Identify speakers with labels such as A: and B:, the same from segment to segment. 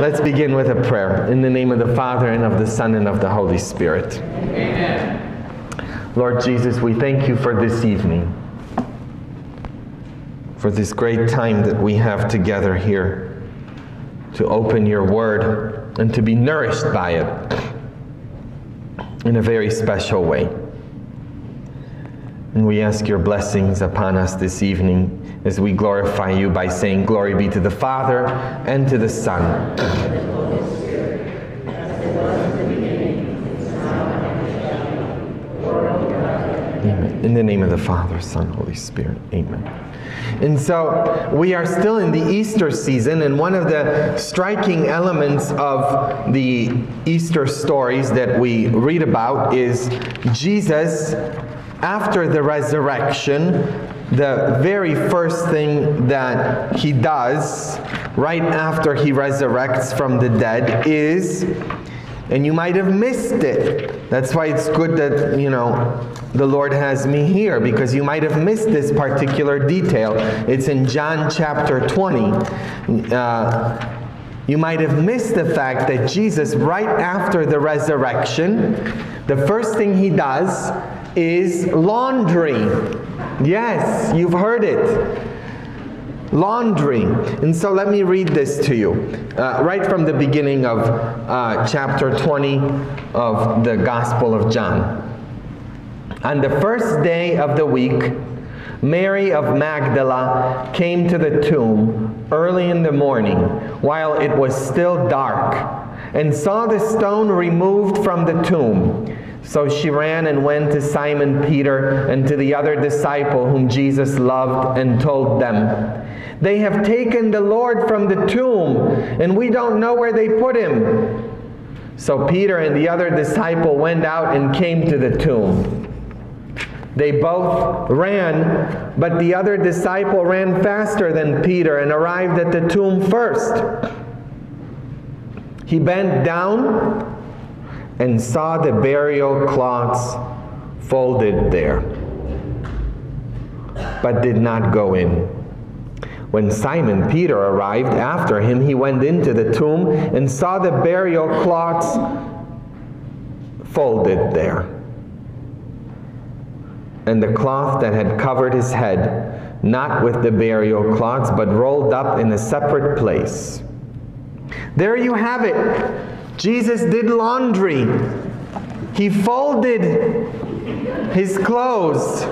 A: Let's begin with a prayer. In the name of the Father, and of the Son, and of the Holy Spirit.
B: Amen.
A: Lord Jesus, we thank you for this evening, for this great time that we have together here to open your word and to be nourished by it in a very special way. And we ask your blessings upon us this evening as we glorify you by saying, Glory be to the Father and to the Son. Amen. In the name of the Father, Son, Holy Spirit. Amen. And so we are still in the Easter season, and one of the striking elements of the Easter stories that we read about is Jesus, after the resurrection, the very first thing that he does right after he resurrects from the dead is and you might have missed it. That's why it's good that, you know, the Lord has me here because you might have missed this particular detail. It's in John chapter 20. Uh, you might have missed the fact that Jesus, right after the resurrection, the first thing he does is laundry. Yes, you've heard it laundry. And so let me read this to you, uh, right from the beginning of uh, chapter 20 of the Gospel of John. On the first day of the week, Mary of Magdala came to the tomb early in the morning while it was still dark and saw the stone removed from the tomb. So she ran and went to Simon Peter and to the other disciple whom Jesus loved and told them, They have taken the Lord from the tomb, and we don't know where they put him. So Peter and the other disciple went out and came to the tomb. They both ran, but the other disciple ran faster than Peter and arrived at the tomb first. He bent down and saw the burial cloths folded there, but did not go in. When Simon Peter arrived after him, he went into the tomb and saw the burial cloths folded there. And the cloth that had covered his head, not with the burial cloths, but rolled up in a separate place. There you have it. Jesus did laundry. He folded his clothes.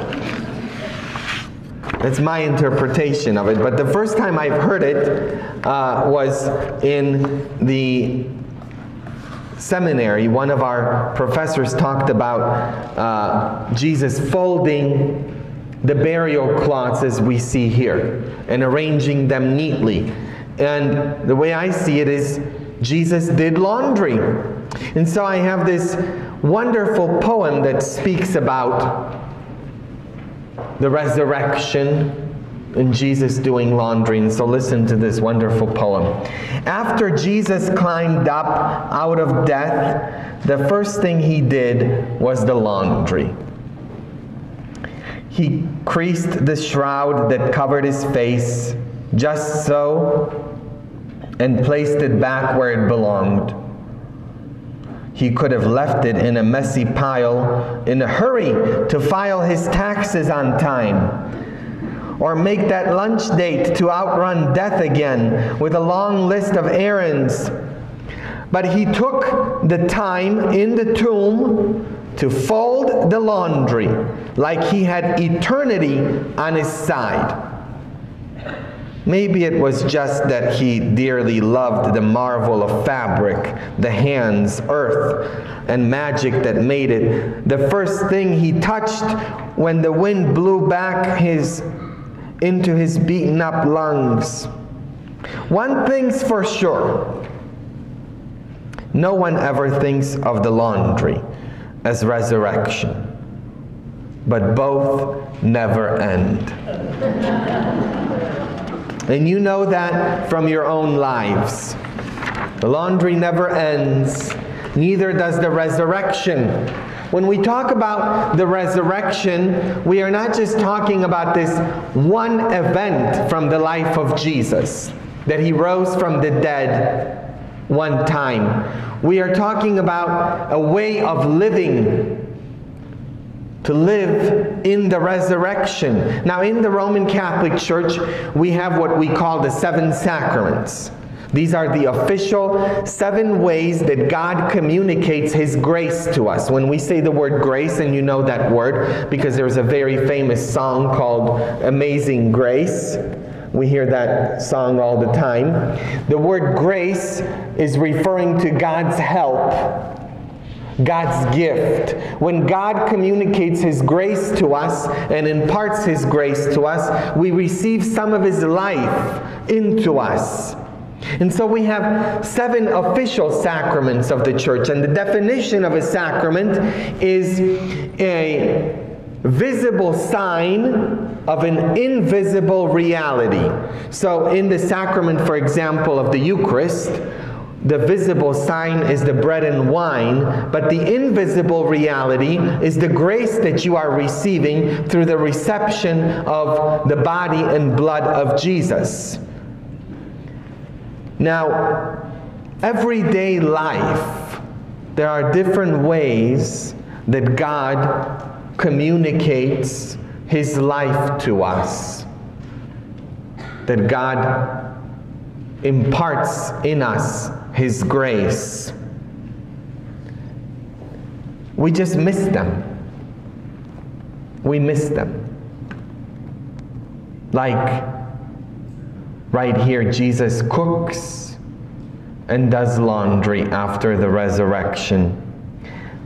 A: That's my interpretation of it. But the first time I've heard it uh, was in the seminary. One of our professors talked about uh, Jesus folding the burial cloths as we see here and arranging them neatly. And the way I see it is Jesus did laundry. And so I have this wonderful poem that speaks about the resurrection and Jesus doing laundry. And so listen to this wonderful poem. After Jesus climbed up out of death, the first thing he did was the laundry. He creased the shroud that covered his face just so and placed it back where it belonged. He could have left it in a messy pile in a hurry to file his taxes on time. Or make that lunch date to outrun death again with a long list of errands. But he took the time in the tomb to fold the laundry like he had eternity on his side. Maybe it was just that he dearly loved the marvel of fabric, the hands, earth, and magic that made it. The first thing he touched when the wind blew back his into his beaten up lungs. One thing's for sure. No one ever thinks of the laundry as resurrection, but both never end. And you know that from your own lives. The laundry never ends, neither does the resurrection. When we talk about the resurrection, we are not just talking about this one event from the life of Jesus. that he rose from the dead one time. We are talking about a way of living to live in the resurrection. Now, in the Roman Catholic Church, we have what we call the seven sacraments. These are the official seven ways that God communicates His grace to us. When we say the word grace, and you know that word because there's a very famous song called Amazing Grace. We hear that song all the time. The word grace is referring to God's help God's gift. When God communicates His grace to us and imparts His grace to us, we receive some of His life into us. And so we have seven official sacraments of the church, and the definition of a sacrament is a visible sign of an invisible reality. So, in the sacrament, for example, of the Eucharist, the visible sign is the bread and wine, but the invisible reality is the grace that you are receiving through the reception of the body and blood of Jesus. Now, everyday life, there are different ways that God communicates His life to us, that God imparts in us His grace. We just miss them. We miss them. Like right here, Jesus cooks and does laundry after the resurrection.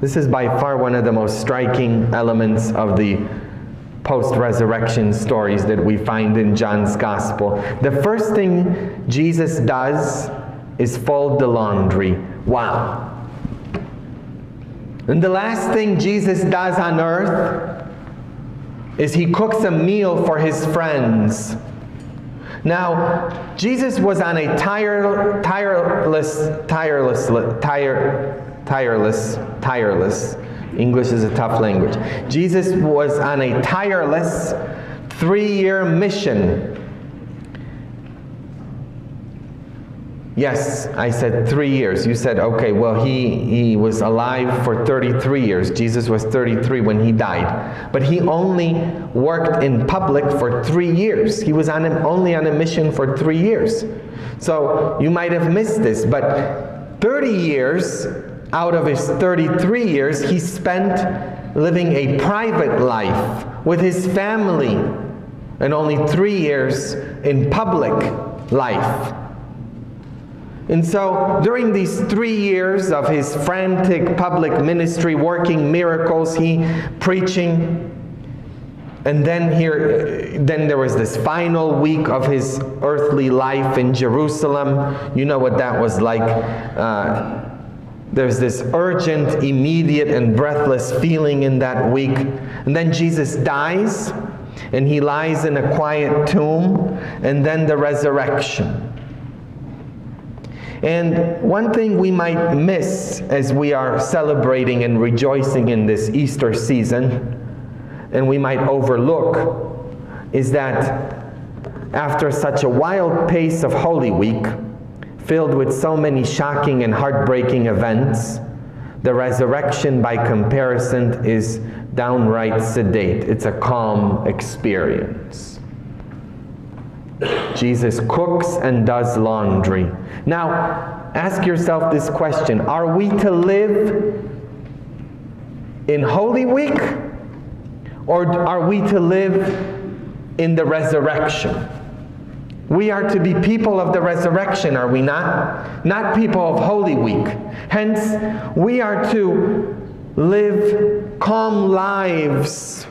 A: This is by far one of the most striking elements of the post resurrection stories that we find in John's Gospel. The first thing Jesus does is fold the laundry. Wow. And the last thing Jesus does on earth is he cooks a meal for his friends. Now, Jesus was on a tire, tireless, tireless, tire, tireless, tireless. English is a tough language. Jesus was on a tireless three-year mission Yes, I said three years. You said, okay, well, he, he was alive for 33 years. Jesus was 33 when he died. But he only worked in public for three years. He was on a, only on a mission for three years. So you might have missed this, but 30 years out of his 33 years, he spent living a private life with his family, and only three years in public life. And so, during these three years of his frantic public ministry, working miracles, he preaching, and then here, then there was this final week of his earthly life in Jerusalem. You know what that was like. Uh, there's this urgent, immediate, and breathless feeling in that week. And then Jesus dies, and he lies in a quiet tomb, and then the resurrection. And one thing we might miss as we are celebrating and rejoicing in this Easter season, and we might overlook, is that after such a wild pace of Holy Week, filled with so many shocking and heartbreaking events, the resurrection, by comparison, is downright sedate. It's a calm experience. Jesus cooks and does laundry. Now, ask yourself this question Are we to live in Holy Week or are we to live in the resurrection? We are to be people of the resurrection, are we not? Not people of Holy Week. Hence, we are to live calm lives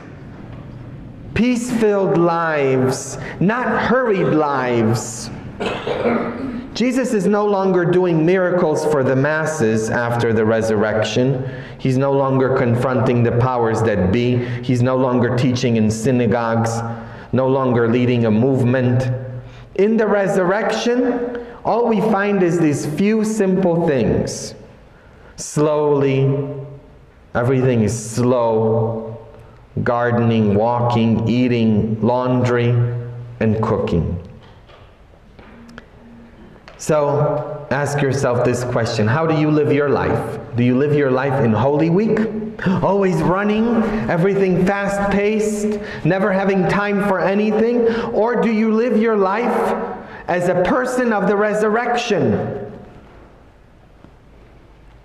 A: peace filled lives, not hurried lives. Jesus is no longer doing miracles for the masses after the resurrection. He's no longer confronting the powers that be. He's no longer teaching in synagogues, no longer leading a movement. In the resurrection, all we find is these few simple things. Slowly, everything is slow, gardening, walking, eating, laundry, and cooking. So ask yourself this question How do you live your life? Do you live your life in Holy Week? Always running, everything fast paced, never having time for anything? Or do you live your life as a person of the resurrection?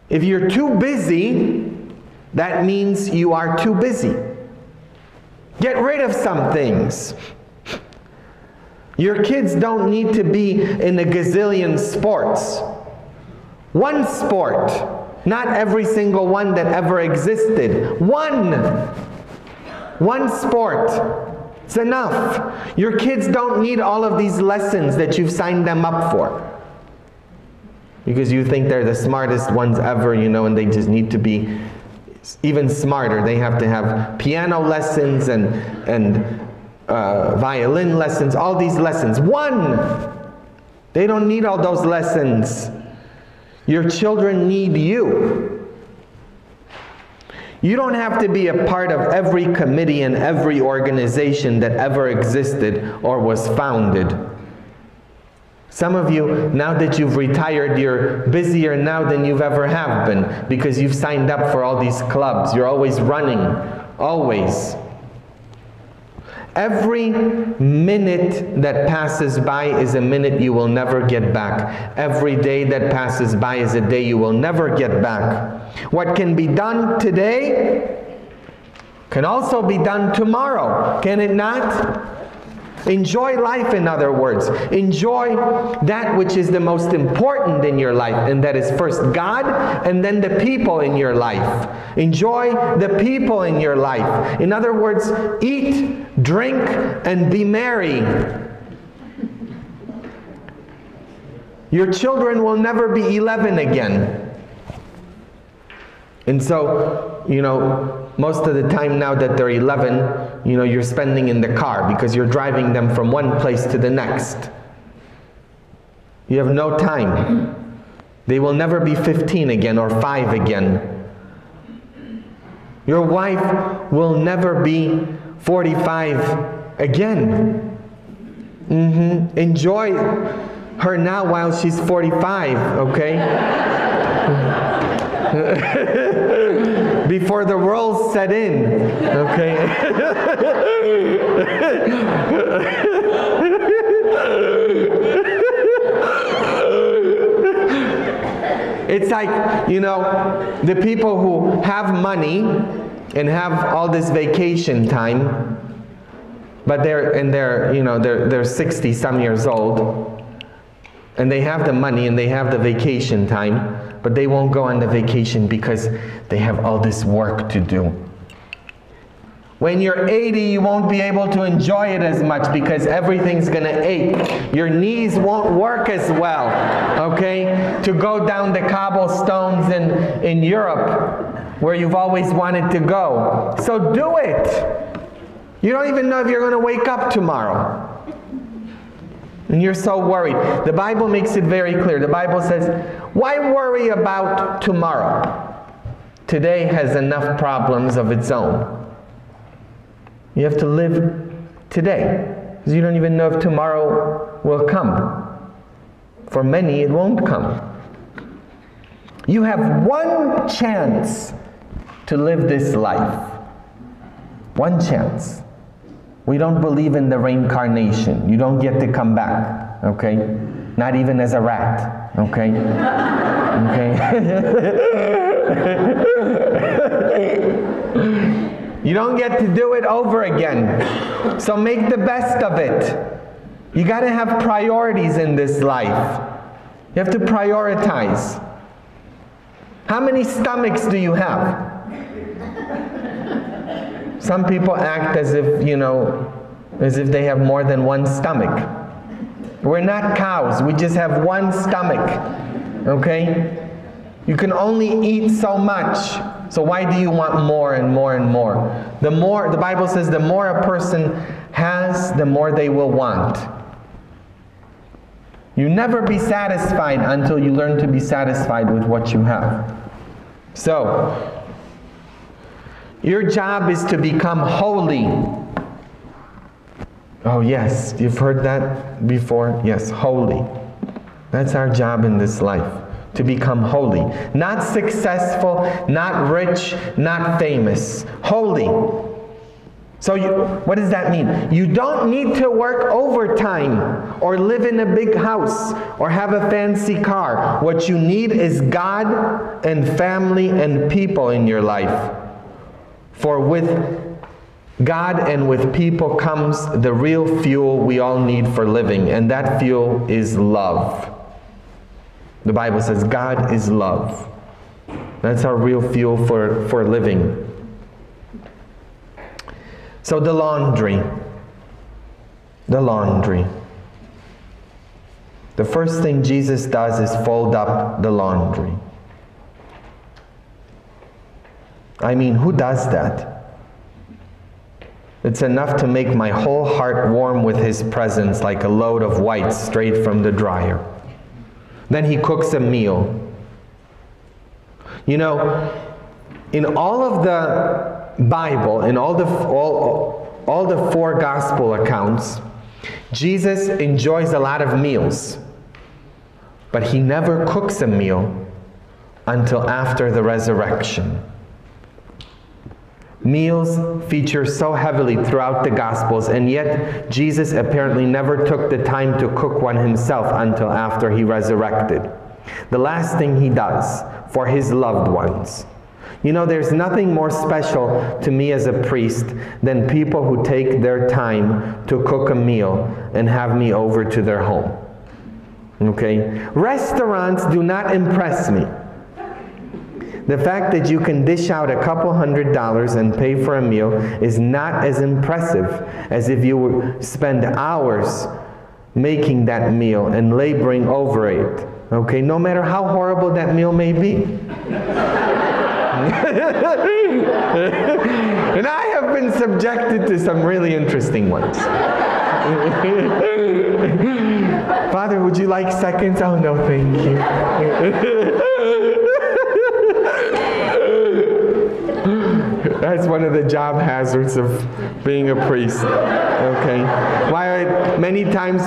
A: If you're too busy, that means you are too busy. Get rid of some things. Your kids don't need to be in a gazillion sports. One sport, not every single one that ever existed. One. One sport. It's enough. Your kids don't need all of these lessons that you've signed them up for. Because you think they're the smartest ones ever, you know, and they just need to be even smarter. They have to have piano lessons and, and uh, violin lessons, all these lessons. One! They don't need all those lessons. Your children need you. You don't have to be a part of every committee and every organization that ever existed or was founded. Some of you, now that you've retired, you're busier now than you've ever have been because you've signed up for all these clubs. You're always running, always. Every minute that passes by is a minute you will never get back. Every day that passes by is a day you will never get back. What can be done today can also be done tomorrow, can it not? Enjoy life, in other words. Enjoy that which is the most important in your life, and that is first God and then the people in your life. Enjoy the people in your life. In other words, eat, drink, and be merry. Your children will never be 11 again. And so, you know, most of the time now that they're 11, you know, you're spending in the car because you're driving them from one place to the next. You have no time. They will never be 15 again or 5 again. Your wife will never be 45 again. Mm-hmm. Enjoy her now while she's 45, okay? Before the world set in, okay? it's like, you know, the people who have money and have all this vacation time, but they're and they're, you know, they're they're 60 some years old, and they have the money and they have the vacation time but they won't go on the vacation because they have all this work to do. When you're 80, you won't be able to enjoy it as much because everything's going to ache. Your knees won't work as well, okay? To go down the cobblestones in, in Europe where you've always wanted to go. So do it. You don't even know if you're going to wake up tomorrow. And you're so worried. The Bible makes it very clear. The Bible says, why worry about tomorrow? Today has enough problems of its own. You have to live today. Because you don't even know if tomorrow will come. For many, it won't come. You have one chance to live this life. One chance. We don't believe in the reincarnation. You don't get to come back, okay? Not even as a rat, okay? Okay? you don't get to do it over again. So make the best of it. You got to have priorities in this life. You have to prioritize. How many stomachs do you have? Some people act as if, you know, as if they have more than one stomach. We're not cows, we just have one stomach. Okay? You can only eat so much. So why do you want more and more and more? The more the Bible says the more a person has, the more they will want. You never be satisfied until you learn to be satisfied with what you have. So, your job is to become holy. Oh, yes, you've heard that before? Yes, holy. That's our job in this life to become holy. Not successful, not rich, not famous. Holy. So, you, what does that mean? You don't need to work overtime or live in a big house or have a fancy car. What you need is God and family and people in your life. For with God and with people comes the real fuel we all need for living, and that fuel is love. The Bible says God is love. That's our real fuel for, for living. So the laundry. The laundry. The first thing Jesus does is fold up the laundry. I mean, who does that? It's enough to make my whole heart warm with his presence like a load of whites straight from the dryer. Then he cooks a meal. You know, in all of the Bible, in all the, all, all the four gospel accounts, Jesus enjoys a lot of meals, but he never cooks a meal until after the resurrection. Meals feature so heavily throughout the Gospels, and yet Jesus apparently never took the time to cook one himself until after he resurrected. The last thing he does for his loved ones. You know, there's nothing more special to me as a priest than people who take their time to cook a meal and have me over to their home. Okay? Restaurants do not impress me. The fact that you can dish out a couple hundred dollars and pay for a meal is not as impressive as if you spend hours making that meal and laboring over it. Okay, no matter how horrible that meal may be. and I have been subjected to some really interesting ones. Father, would you like seconds? Oh, no, thank you. That's one of the job hazards of being a priest. Okay? Why many times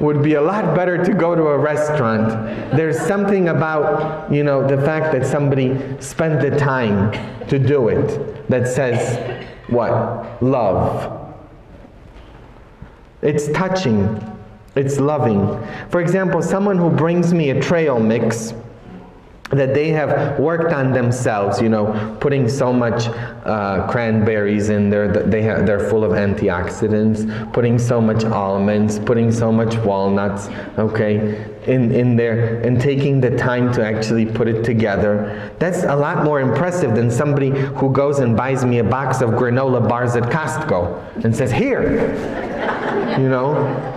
A: would be a lot better to go to a restaurant. There's something about, you know, the fact that somebody spent the time to do it that says what? Love. It's touching. It's loving. For example, someone who brings me a trail mix that they have worked on themselves, you know, putting so much uh, cranberries in there that they have, they're full of antioxidants, putting so much almonds, putting so much walnuts, okay, in, in there, and taking the time to actually put it together. That's a lot more impressive than somebody who goes and buys me a box of granola bars at Costco and says, here, you know,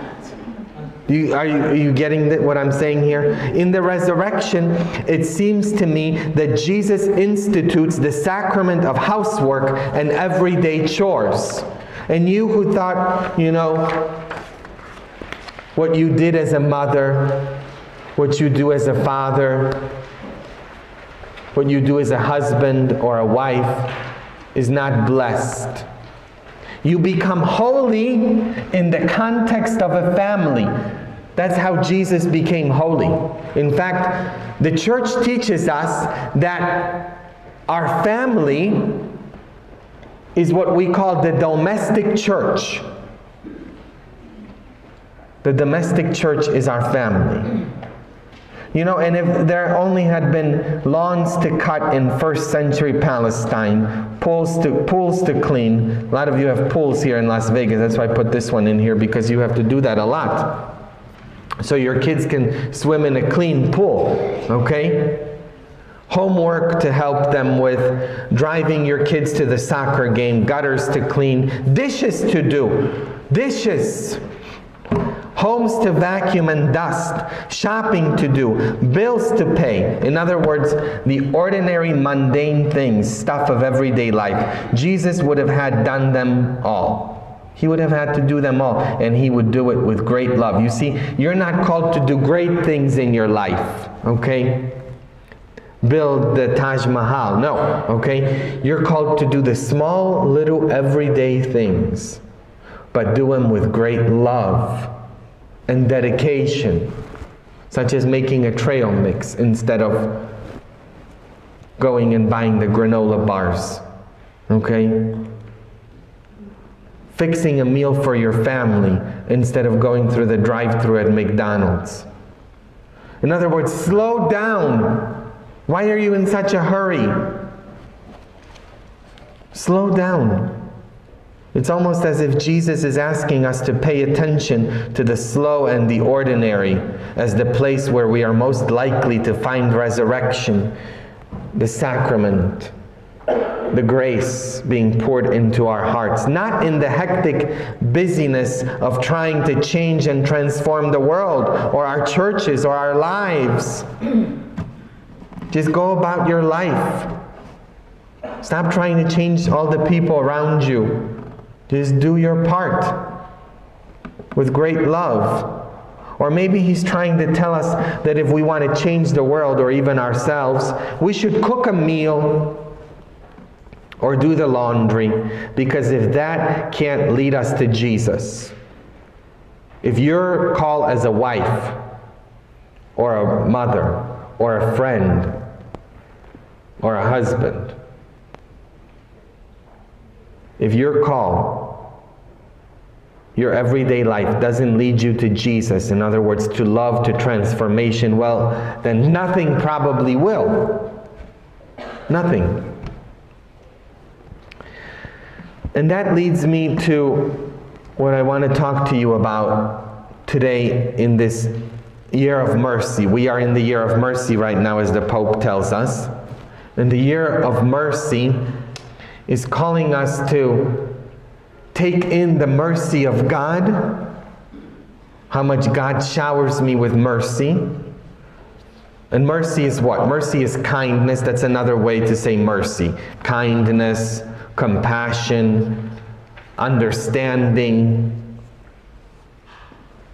A: you, are, you, are you getting the, what I'm saying here? In the resurrection, it seems to me that Jesus institutes the sacrament of housework and everyday chores. And you who thought, you know, what you did as a mother, what you do as a father, what you do as a husband or a wife is not blessed. You become holy in the context of a family. That's how Jesus became holy. In fact, the church teaches us that our family is what we call the domestic church. The domestic church is our family. You know, and if there only had been lawns to cut in first century Palestine, pools to, pools to clean, a lot of you have pools here in Las Vegas, that's why I put this one in here because you have to do that a lot. So your kids can swim in a clean pool, okay? Homework to help them with driving your kids to the soccer game, gutters to clean, dishes to do, dishes homes to vacuum and dust, shopping to do, bills to pay. In other words, the ordinary mundane things, stuff of everyday life. Jesus would have had done them all. He would have had to do them all, and he would do it with great love. You see, you're not called to do great things in your life, okay? Build the Taj Mahal. No, okay? You're called to do the small, little, everyday things, but do them with great love and dedication. such as making a trail mix instead of going and buying the granola bars. Okay? Fixing a meal for your family instead of going through the drive through at McDonald's. In other words, slow down. Why are you in such a hurry? Slow down. It's almost as if Jesus is asking us to pay attention to the slow and the ordinary as the place where we are most likely to find resurrection, the sacrament, the grace being poured into our hearts, not in the hectic busyness of trying to change and transform the world or our churches or our lives. Just go about your life. Stop trying to change all the people around you. Just do your part with great love. Or maybe he's trying to tell us that if we want to change the world or even ourselves, we should cook a meal or do the laundry because if that can't lead us to Jesus, if your call as a wife or a mother or a friend or a husband if your call, your everyday life doesn't lead you to Jesus, in other words, to love, to transformation, well, then nothing probably will. Nothing. And that leads me to what I want to talk to you about today in this year of mercy. We are in the year of mercy right now, as the Pope tells us. And the year of mercy is calling us to take in the mercy of God, how much God showers me with mercy. And mercy is what? Mercy is kindness. That's another way to say mercy. Kindness, compassion, understanding.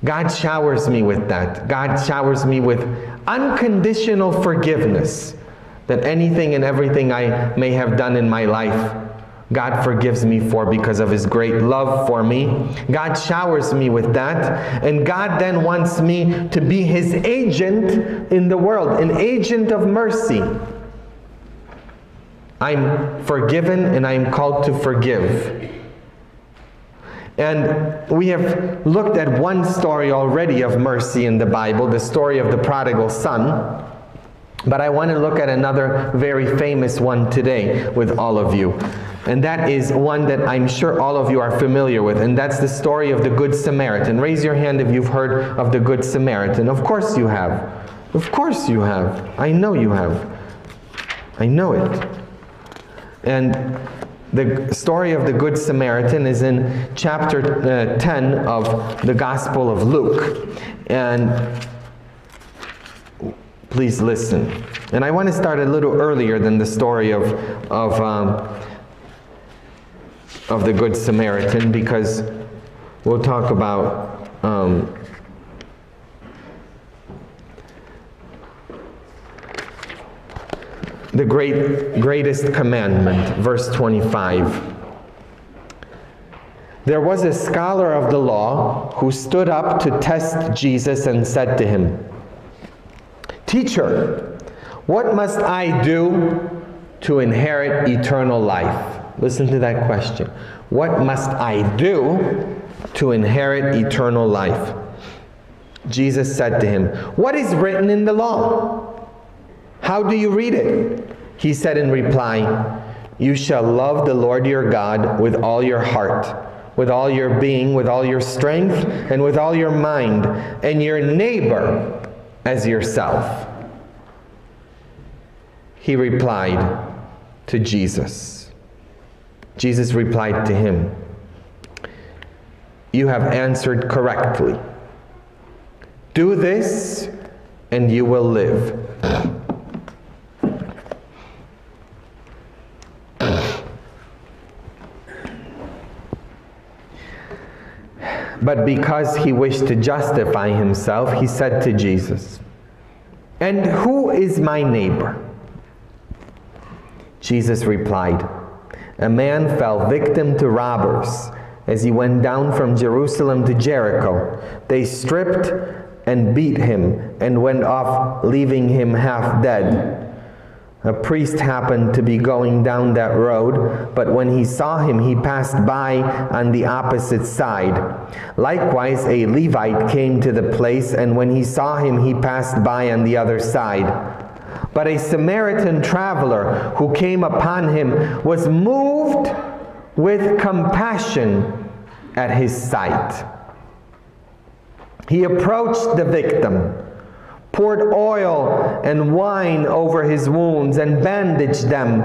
A: God showers me with that. God showers me with unconditional forgiveness that anything and everything I may have done in my life, God forgives me for because of His great love for me. God showers me with that. And God then wants me to be His agent in the world, an agent of mercy. I'm forgiven and I'm called to forgive. And we have looked at one story already of mercy in the Bible, the story of the prodigal son. But I want to look at another very famous one today with all of you. And that is one that I'm sure all of you are familiar with, and that's the story of the Good Samaritan. Raise your hand if you've heard of the Good Samaritan. Of course you have. Of course you have. I know you have. I know it. And the story of the Good Samaritan is in chapter uh, 10 of the Gospel of Luke. And please listen. And I want to start a little earlier than the story of, of, um, of the Good Samaritan because we'll talk about um, the great, greatest commandment, verse 25. There was a scholar of the law who stood up to test Jesus and said to him, Teacher, what must I do to inherit eternal life? Listen to that question. What must I do to inherit eternal life? Jesus said to him, What is written in the law? How do you read it? He said in reply, You shall love the Lord your God with all your heart, with all your being, with all your strength, and with all your mind, and your neighbor as yourself. He replied to Jesus. Jesus replied to him, You have answered correctly. Do this, and you will live. But because he wished to justify himself, he said to Jesus, And who is my neighbor? Jesus replied, A man fell victim to robbers as he went down from Jerusalem to Jericho. They stripped and beat him and went off, leaving him half dead. A priest happened to be going down that road, but when he saw him, he passed by on the opposite side. Likewise, a Levite came to the place, and when he saw him, he passed by on the other side. But a Samaritan traveler who came upon him was moved with compassion at his sight. He approached the victim poured oil and wine over his wounds and bandaged them.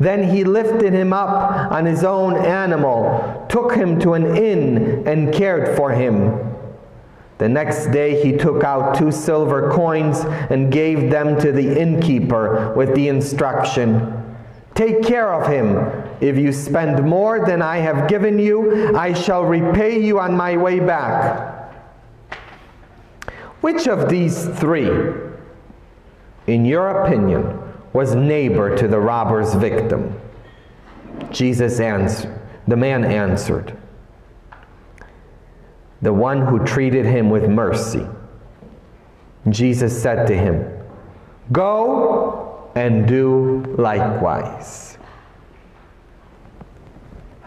A: Then he lifted him up on his own animal, took him to an inn, and cared for him. The next day he took out two silver coins and gave them to the innkeeper with the instruction Take care of him. If you spend more than I have given you, I shall repay you on my way back. Which of these three, in your opinion, was neighbor to the robber's victim? Jesus answered, the man answered, the one who treated him with mercy. Jesus said to him, Go and do likewise.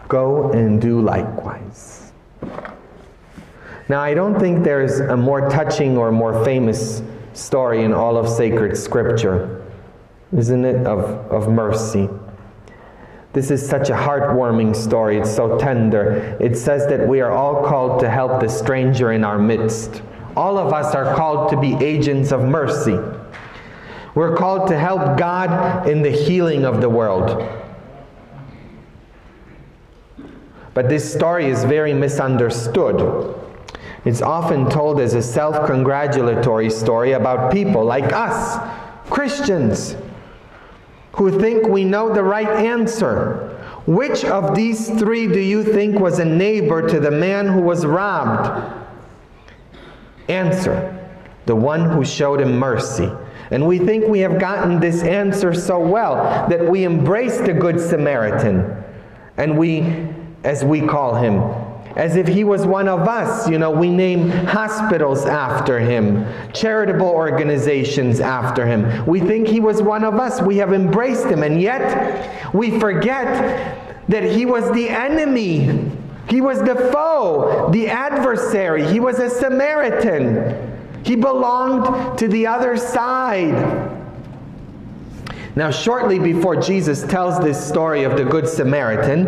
A: Go and do likewise. Now, I don't think there's a more touching or more famous story in all of sacred scripture, isn't it, of, of mercy. This is such a heartwarming story. It's so tender. It says that we are all called to help the stranger in our midst. All of us are called to be agents of mercy. We're called to help God in the healing of the world. But this story is very misunderstood. It's often told as a self congratulatory story about people like us, Christians, who think we know the right answer. Which of these three do you think was a neighbor to the man who was robbed? Answer the one who showed him mercy. And we think we have gotten this answer so well that we embrace the Good Samaritan and we, as we call him, as if he was one of us. You know, we name hospitals after him, charitable organizations after him. We think he was one of us. We have embraced him, and yet we forget that he was the enemy. He was the foe, the adversary. He was a Samaritan. He belonged to the other side. Now, shortly before Jesus tells this story of the Good Samaritan,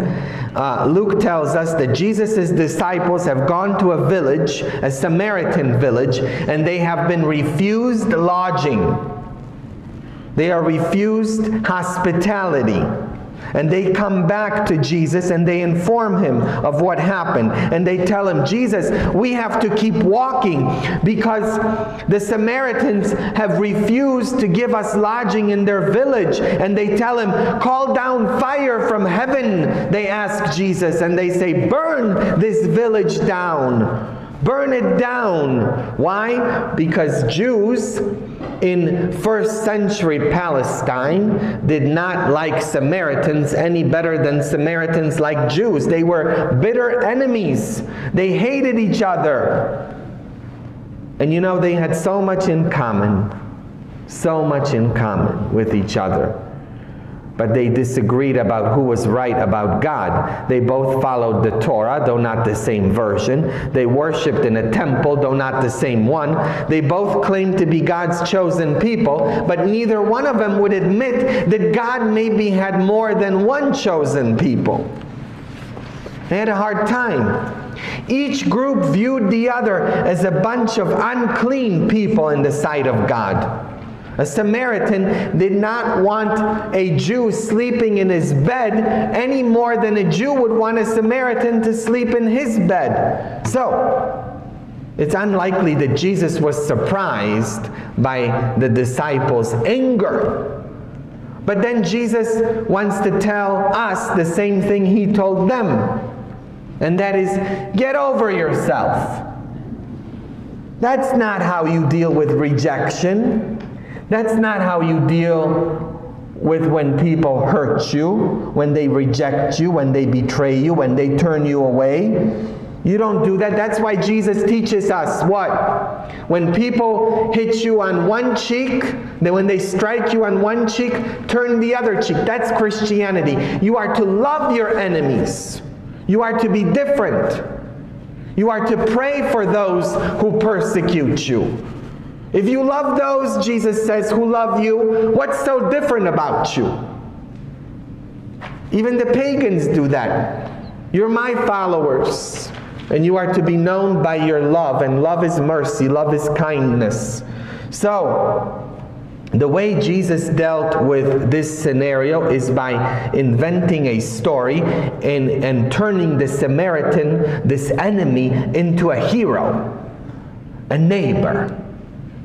A: uh, Luke tells us that Jesus' disciples have gone to a village, a Samaritan village, and they have been refused lodging. They are refused hospitality. And they come back to Jesus and they inform him of what happened. And they tell him, Jesus, we have to keep walking because the Samaritans have refused to give us lodging in their village. And they tell him, call down fire from heaven. They ask Jesus and they say, burn this village down. Burn it down. Why? Because Jews in first century Palestine did not like Samaritans any better than Samaritans like Jews. They were bitter enemies. They hated each other. And you know, they had so much in common. So much in common with each other but they disagreed about who was right about God. They both followed the Torah, though not the same version. They worshiped in a temple, though not the same one. They both claimed to be God's chosen people, but neither one of them would admit that God maybe had more than one chosen people. They had a hard time. Each group viewed the other as a bunch of unclean people in the sight of God. A Samaritan did not want a Jew sleeping in his bed any more than a Jew would want a Samaritan to sleep in his bed. So, it's unlikely that Jesus was surprised by the disciples' anger. But then Jesus wants to tell us the same thing he told them. And that is, get over yourself. That's not how you deal with rejection. That's not how you deal with when people hurt you, when they reject you, when they betray you, when they turn you away. You don't do that. That's why Jesus teaches us what? When people hit you on one cheek, then when they strike you on one cheek, turn the other cheek. That's Christianity. You are to love your enemies. You are to be different. You are to pray for those who persecute you. If you love those, Jesus says, who love you, what's so different about you? Even the pagans do that. You're my followers. And you are to be known by your love, and love is mercy, love is kindness. So, the way Jesus dealt with this scenario is by inventing a story and, and turning the Samaritan, this enemy, into a hero, a neighbor,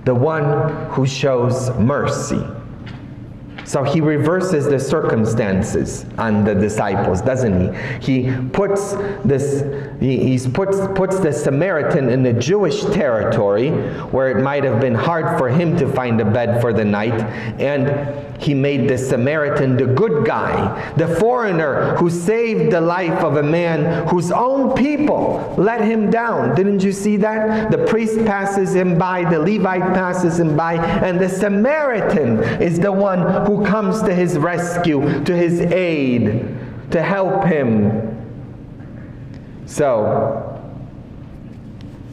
A: the one who shows mercy. So he reverses the circumstances on the disciples, doesn't he? He puts this he puts puts the Samaritan in the Jewish territory where it might have been hard for him to find a bed for the night and he made the Samaritan the good guy, the foreigner who saved the life of a man whose own people let him down. Didn't you see that? The priest passes him by, the Levite passes him by, and the Samaritan is the one who comes to his rescue, to his aid, to help him. So,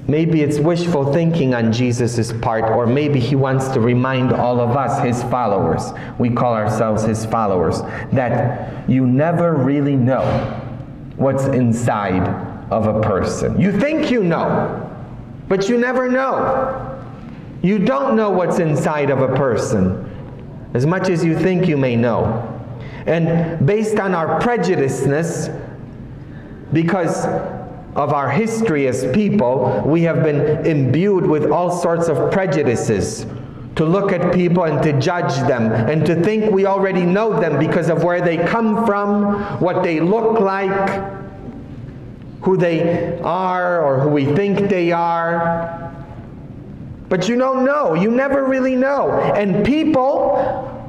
A: Maybe it's wishful thinking on Jesus' part, or maybe he wants to remind all of us, his followers, we call ourselves his followers, that you never really know what's inside of a person. You think you know, but you never know. You don't know what's inside of a person as much as you think you may know. And based on our prejudiceness, because of our history as people, we have been imbued with all sorts of prejudices to look at people and to judge them and to think we already know them because of where they come from, what they look like, who they are or who we think they are. But you don't know. You never really know. And people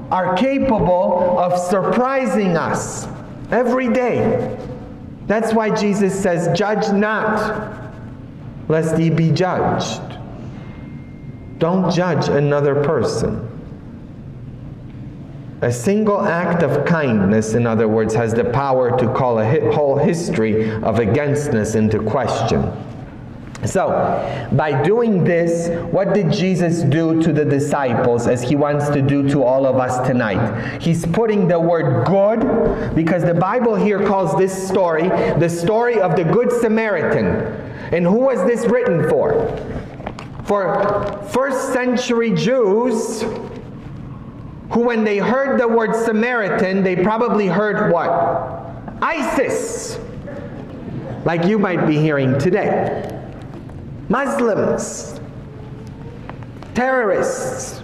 A: are capable of surprising us every day. That's why Jesus says, Judge not, lest ye be judged. Don't judge another person. A single act of kindness, in other words, has the power to call a whole history of againstness into question. So, by doing this, what did Jesus do to the disciples as he wants to do to all of us tonight? He's putting the word good because the Bible here calls this story the story of the Good Samaritan. And who was this written for? For first century Jews who, when they heard the word Samaritan, they probably heard what? ISIS, like you might be hearing today. Muslims, terrorists.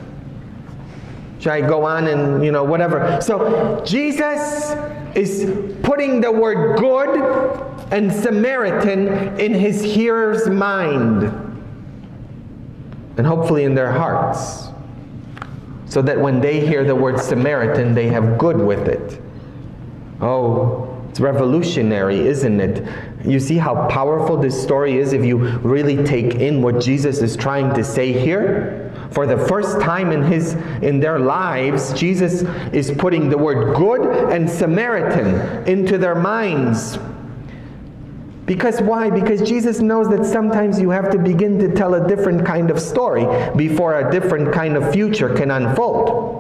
A: Should I go on and, you know, whatever? So Jesus is putting the word good and Samaritan in his hearer's mind and hopefully in their hearts so that when they hear the word Samaritan, they have good with it. Oh, it's revolutionary, isn't it? You see how powerful this story is if you really take in what Jesus is trying to say here? For the first time in his in their lives, Jesus is putting the word good and Samaritan into their minds. Because why? Because Jesus knows that sometimes you have to begin to tell a different kind of story before a different kind of future can unfold.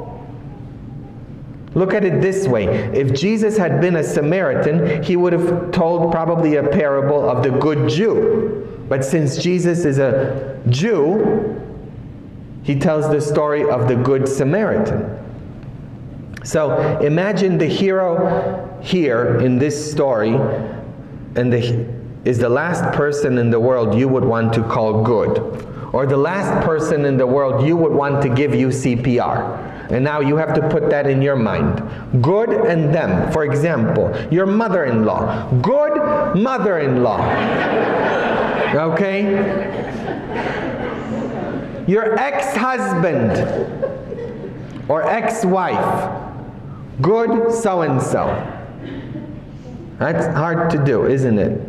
A: Look at it this way. If Jesus had been a Samaritan, he would have told probably a parable of the good Jew. But since Jesus is a Jew, he tells the story of the good Samaritan. So imagine the hero here in this story and the, is the last person in the world you would want to call good, or the last person in the world you would want to give you CPR. And now you have to put that in your mind. Good and them. For example, your mother in law. Good mother in law. Okay? Your ex husband or ex wife. Good so and so. That's hard to do, isn't it?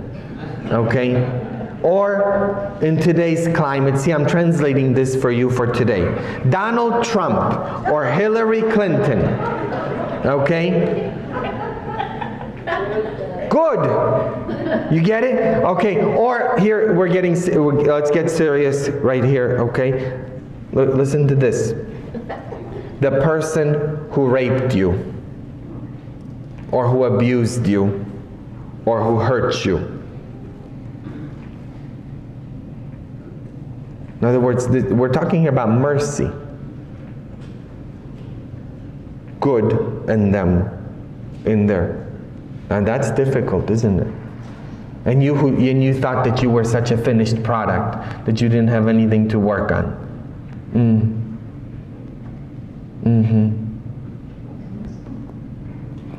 A: Okay? Or in today's climate, see, I'm translating this for you for today Donald Trump or Hillary Clinton. Okay? Good. You get it? Okay. Or here, we're getting, let's get serious right here, okay? L listen to this. The person who raped you, or who abused you, or who hurt you. In other words, we're talking about mercy. Good and them in there. And that's difficult, isn't it? And you, who, and you thought that you were such a finished product that you didn't have anything to work on. Mm. Mm-hmm.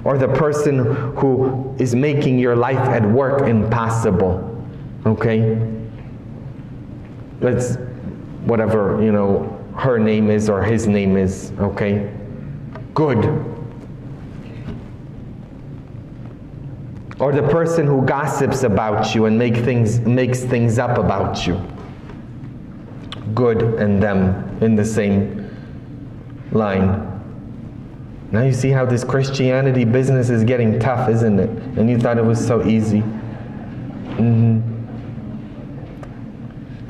A: Or the person who is making your life at work impossible. Okay? Let's, whatever, you know, her name is or his name is, okay? Good. Or the person who gossips about you and make things, makes things up about you. Good and them in the same line. Now you see how this Christianity business is getting tough, isn't it? And you thought it was so easy. Mm-hmm.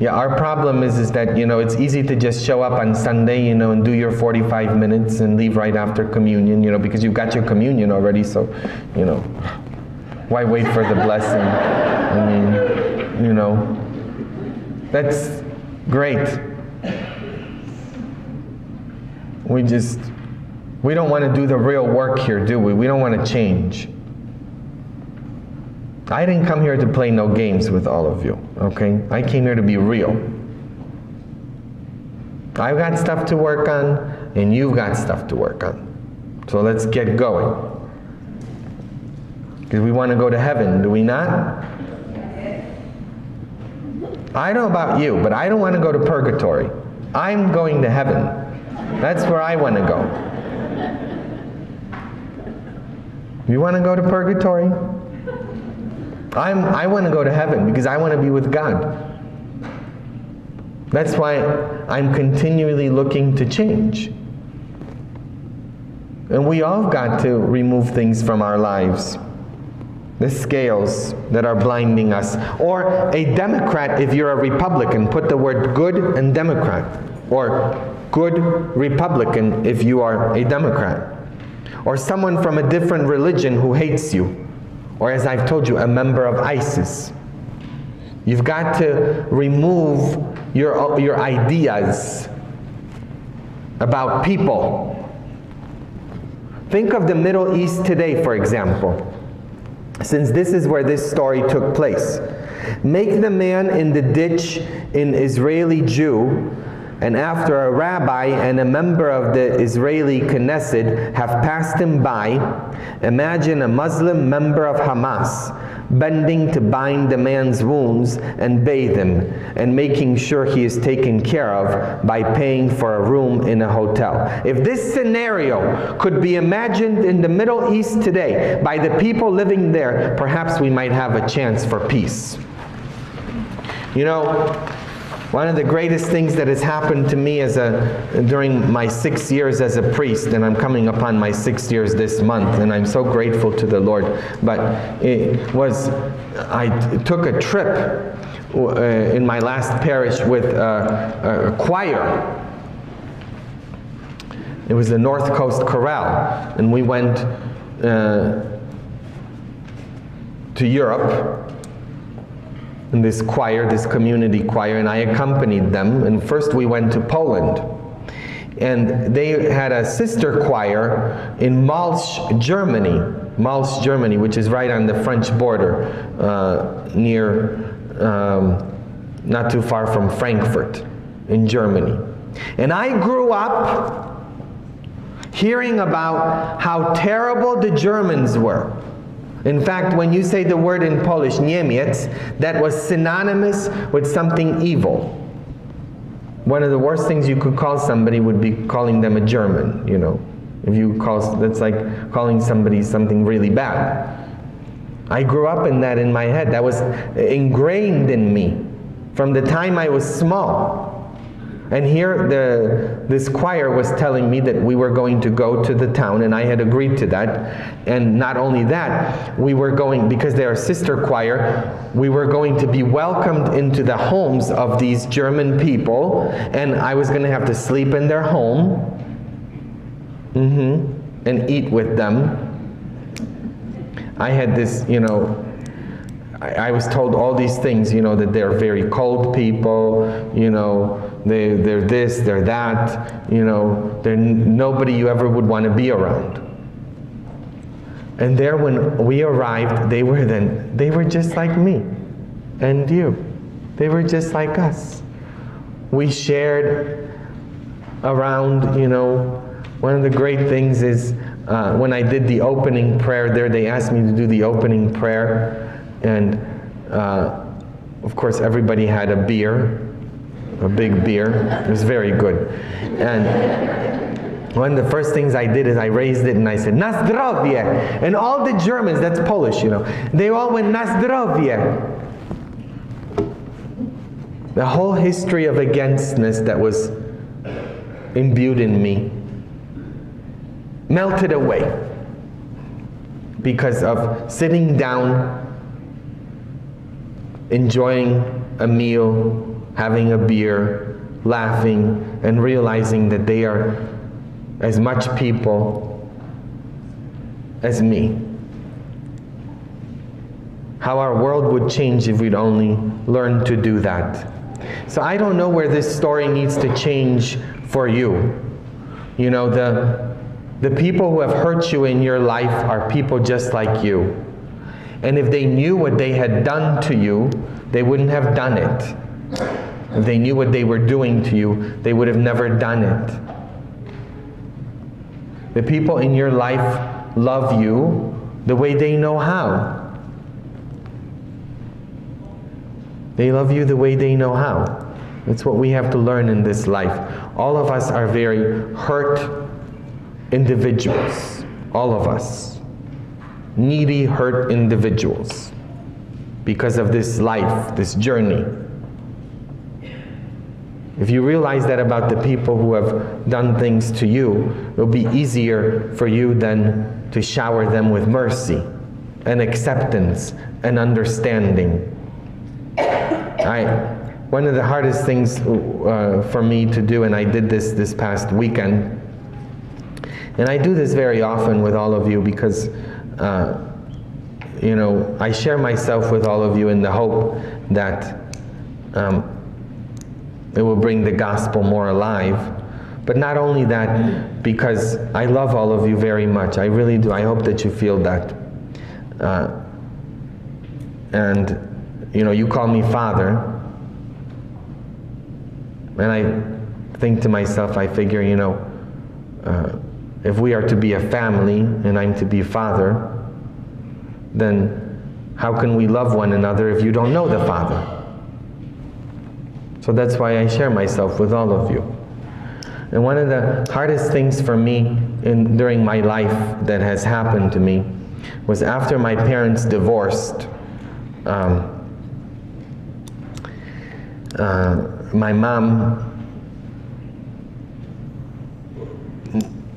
A: Yeah, our problem is, is that, you know, it's easy to just show up on Sunday, you know, and do your 45 minutes and leave right after communion, you know, because you've got your communion already, so, you know, why wait for the blessing? I mean, you know, that's great. We just, we don't want to do the real work here, do we? We don't want to change. I didn't come here to play no games with all of you, okay? I came here to be real. I've got stuff to work on, and you've got stuff to work on. So let's get going. Because we want to go to heaven, do we not? I don't know about you, but I don't want to go to purgatory. I'm going to heaven. That's where I want to go. You want to go to purgatory? I'm, I want to go to heaven because I want to be with God. That's why I'm continually looking to change. And we all got to remove things from our lives. The scales that are blinding us. Or a Democrat, if you're a Republican, put the word good and Democrat. Or good Republican if you are a Democrat. Or someone from a different religion who hates you or as I've told you, a member of ISIS. You've got to remove your, your ideas about people. Think of the Middle East today, for example, since this is where this story took place. Make the man in the ditch an Israeli Jew and after a rabbi and a member of the Israeli Knesset have passed him by, imagine a Muslim member of Hamas bending to bind the man's wounds and bathe him, and making sure he is taken care of by paying for a room in a hotel. If this scenario could be imagined in the Middle East today by the people living there, perhaps we might have a chance for peace. You know, one of the greatest things that has happened to me as a, during my six years as a priest, and I'm coming upon my six years this month, and I'm so grateful to the Lord, but it was, I took a trip uh, in my last parish with a, a choir. It was the North Coast Chorale, and we went uh, to Europe in this choir, this community choir, and I accompanied them. And first we went to Poland. And they had a sister choir in Malsch, Germany. Malsch, Germany, which is right on the French border, uh, near, um, not too far from Frankfurt in Germany. And I grew up hearing about how terrible the Germans were in fact, when you say the word in Polish, Niemiec, that was synonymous with something evil. One of the worst things you could call somebody would be calling them a German, you know. If you call, that's like calling somebody something really bad. I grew up in that in my head. That was ingrained in me from the time I was small. And here the, this choir was telling me that we were going to go to the town, and I had agreed to that. And not only that, we were going, because they're a sister choir, we were going to be welcomed into the homes of these German people, and I was going to have to sleep in their home mm-hmm, and eat with them. I had this, you know, I, I was told all these things, you know, that they're very cold people, you know, they, they're this, they're that, you know, they're nobody you ever would want to be around. And there when we arrived, they were then, they were just like me and you. They were just like us. We shared around, you know, one of the great things is uh, when I did the opening prayer there, they asked me to do the opening prayer. And uh, of course, everybody had a beer a big beer. It was very good. And one of the first things I did is I raised it and I said, Nazdrovie. And all the Germans, that's Polish, you know, they all went, Nazdrovie. The whole history of againstness that was imbued in me melted away because of sitting down, enjoying a meal, having a beer, laughing, and realizing that they are as much people as me. How our world would change if we'd only learn to do that. So I don't know where this story needs to change for you. You know, the, the people who have hurt you in your life are people just like you. And if they knew what they had done to you, they wouldn't have done it. If they knew what they were doing to you, they would have never done it. The people in your life love you the way they know how. They love you the way they know how. That's what we have to learn in this life. All of us are very hurt individuals. All of us. Needy, hurt individuals because of this life, this journey. If you realize that about the people who have done things to you, it'll be easier for you then to shower them with mercy and acceptance and understanding. I, one of the hardest things uh, for me to do, and I did this this past weekend, and I do this very often with all of you because, uh, you know, I share myself with all of you in the hope that um, it will bring the gospel more alive. But not only that, because I love all of you very much. I really do. I hope that you feel that. Uh, and, you know, you call me Father. And I think to myself, I figure, you know, uh, if we are to be a family and I'm to be a father, then how can we love one another if you don't know the Father? So that's why I share myself with all of you. And one of the hardest things for me in, during my life that has happened to me was after my parents divorced. Um, uh, my mom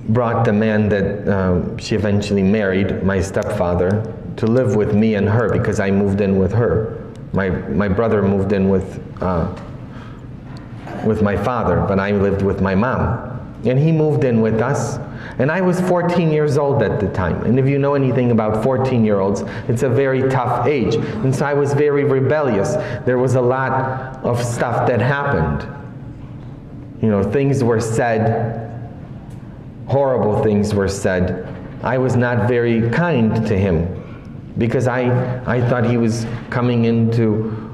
A: brought the man that uh, she eventually married, my stepfather, to live with me and her because I moved in with her. My, my brother moved in with uh, with my father, but I lived with my mom. And he moved in with us. And I was 14 years old at the time. And if you know anything about 14 year olds, it's a very tough age. And so I was very rebellious. There was a lot of stuff that happened. You know, things were said, horrible things were said. I was not very kind to him because I, I thought he was coming in to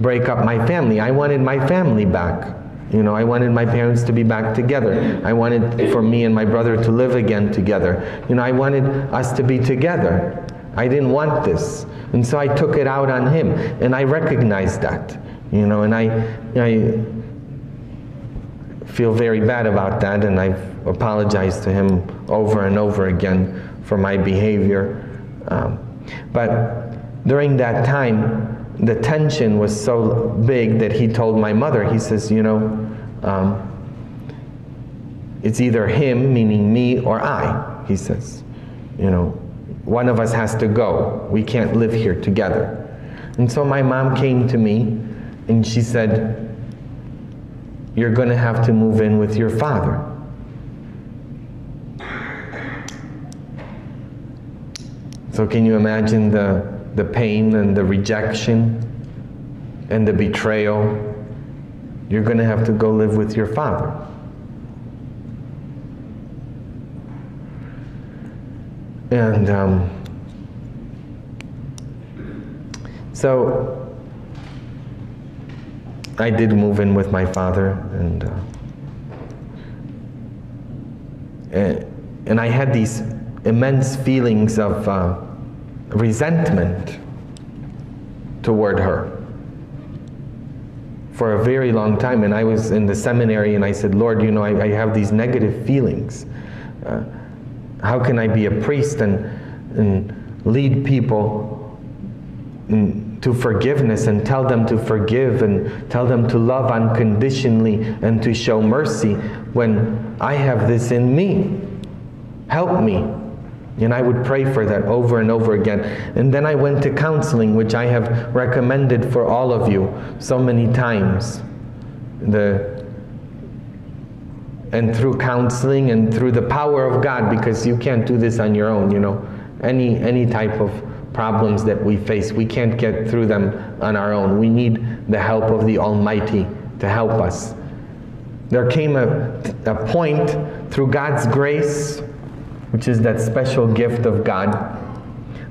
A: break up my family. I wanted my family back. You know, I wanted my parents to be back together. I wanted for me and my brother to live again together. You know, I wanted us to be together. I didn't want this. And so I took it out on him. And I recognized that. You know, and I, I feel very bad about that. And I've apologized to him over and over again for my behavior. Um, but during that time, the tension was so big that he told my mother, he says, you know, um, it's either him, meaning me, or I, he says. You know, one of us has to go. We can't live here together. And so my mom came to me and she said, You're going to have to move in with your father. So, can you imagine the, the pain and the rejection and the betrayal? You're going to have to go live with your father. And um, so I did move in with my father, and, uh, and, I had these immense feelings of uh, resentment toward her for a very long time. And I was in the seminary, and I said, Lord, you know, I, I have these negative feelings. Uh, how can I be a priest and, and lead people to forgiveness and tell them to forgive and tell them to love unconditionally and to show mercy when I have this in me? Help me. And I would pray for that over and over again. And then I went to counseling, which I have recommended for all of you so many times. The and through counseling and through the power of God because you can't do this on your own, you know. Any any type of problems that we face, we can't get through them on our own. We need the help of the Almighty to help us. There came a, a point through God's grace, which is that special gift of God,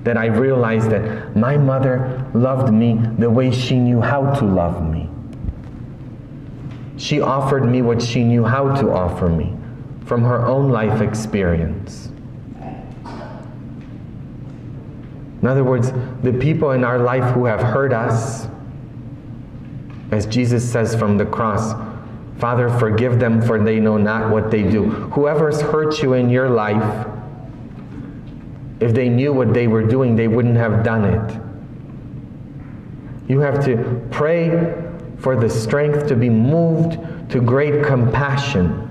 A: that I realized that my mother loved me the way she knew how to love me. She offered me what she knew how to offer me from her own life experience. In other words, the people in our life who have hurt us, as Jesus says from the cross, Father, forgive them for they know not what they do. Whoever's hurt you in your life, if they knew what they were doing, they wouldn't have done it. You have to pray for the strength to be moved to great compassion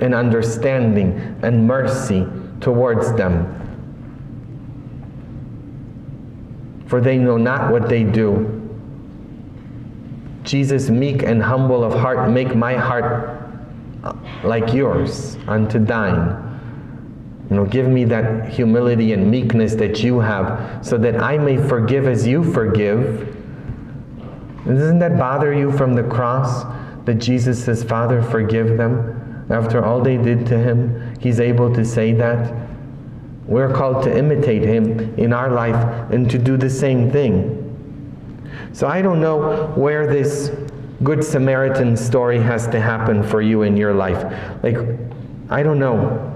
A: and understanding and mercy towards them. For they know not what they do. Jesus, meek and humble of heart, make my heart like yours unto thine. You know, give me that humility and meekness that you have so that I may forgive as you forgive doesn't that bother you from the cross that Jesus says, Father, forgive them? After all they did to him, he's able to say that. We're called to imitate him in our life and to do the same thing. So I don't know where this Good Samaritan story has to happen for you in your life. Like, I don't know.